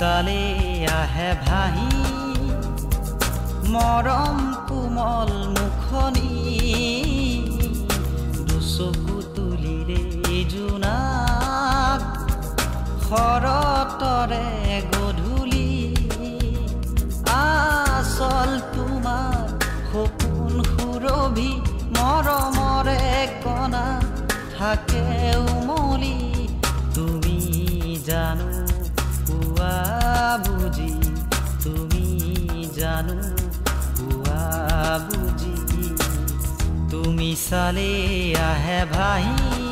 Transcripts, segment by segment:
চালে আহে ভাহি মৰম কোমল মুখনি দুচকু তুলিলে জোনাক শৰতৰে গধূলি আচল তোমাৰ সপোন সুৰভি মৰমৰে কণা, থাকে তুমি চালে আহে ভাহি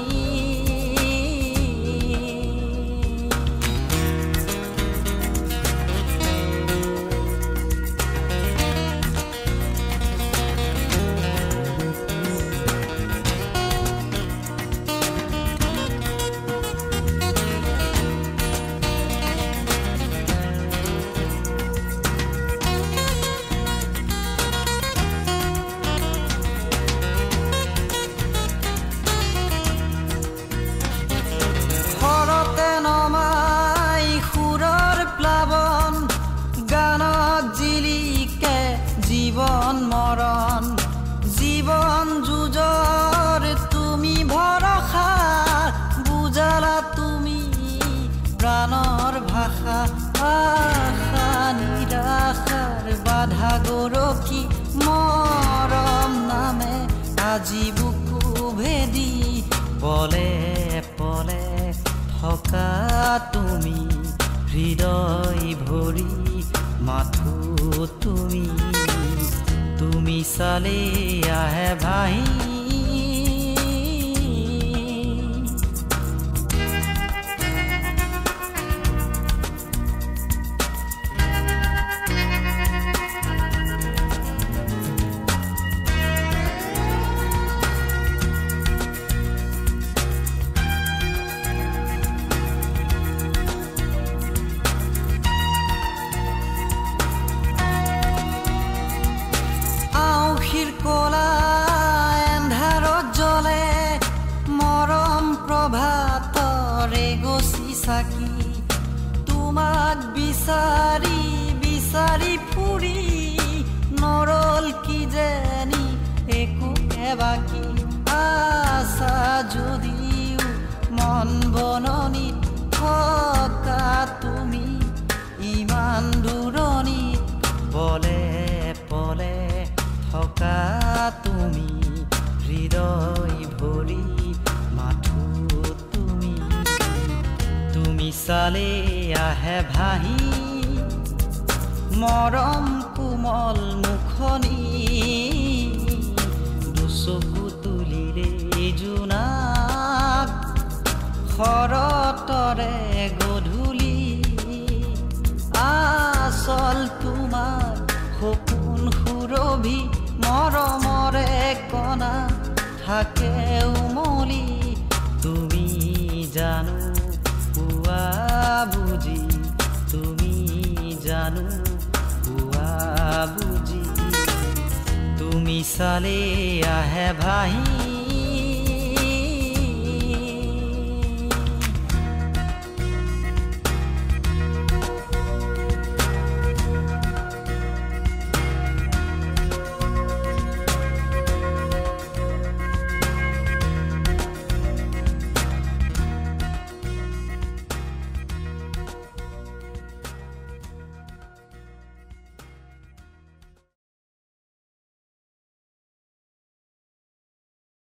জীৱন মৰণ জীৱন যুঁজৰ তুমি ভৰসা বুজালা তুমি প্ৰাণৰ ভাষা আশা নিৰাশাৰ বাধা গৰকী মৰম নামে? আজি বুকু ভেদি পলে পলে থকা তুমি হৃদয় ভৰি মাথো তুমি। তুমি চালে আহে ভাই আউসীৰ বিচাৰি বিচাৰি ফুৰি নৰল কি যেনি একো এবাকি আশা যদিও মন বননিত থকা তুমি ইমান দূৰণিত পলে পলে থকা তুমি হৃদয় চালে আহে ভাহি মৰম কোমল মুখনি দুচকু তুলিলে জোনাক শৰতৰে গধূলি আচল তোমাৰ সপোন সুৰভি মৰমৰে কণা থাকে উমলি তুমি জানো বুজি তুমি জানো পোৱা বুজি তুমি চালে আহে ভাহি